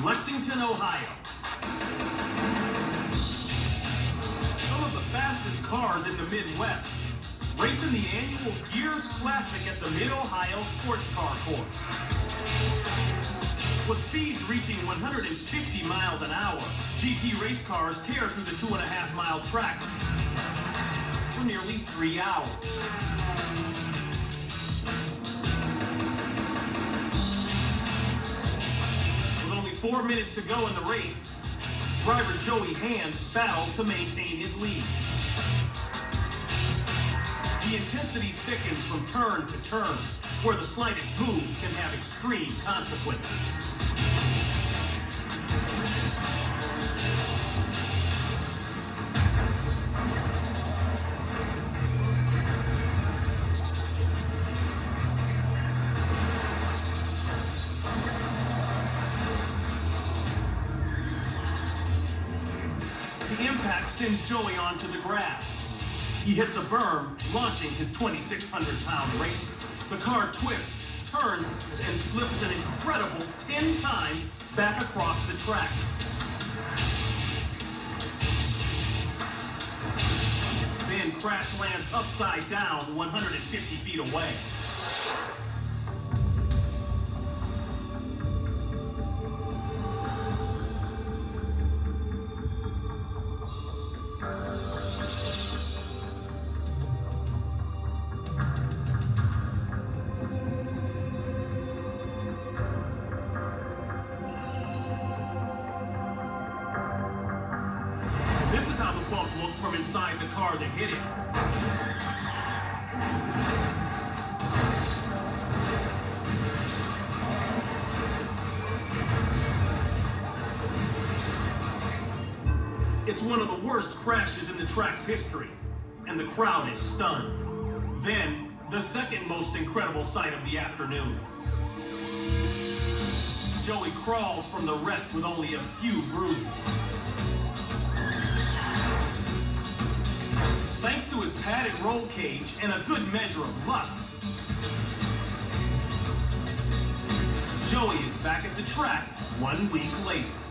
Lexington, Ohio. Some of the fastest cars in the Midwest racing the annual Gears Classic at the Mid-Ohio Sports Car Course. With speeds reaching 150 miles an hour, GT race cars tear through the two and a half mile track for nearly three hours. Four minutes to go in the race, driver Joey Hand battles to maintain his lead. The intensity thickens from turn to turn, where the slightest move can have extreme consequences. The impact sends Joey onto the grass. He hits a berm, launching his 2,600-pound racer. The car twists, turns, and flips an incredible 10 times back across the track. Then crash lands upside down 150 feet away. This is how the bump looked from inside the car that hit it. It's one of the worst crashes in the track's history, and the crowd is stunned. Then, the second most incredible sight of the afternoon. Joey crawls from the wreck with only a few bruises. To his padded roll cage and a good measure of luck, Joey is back at the track one week later.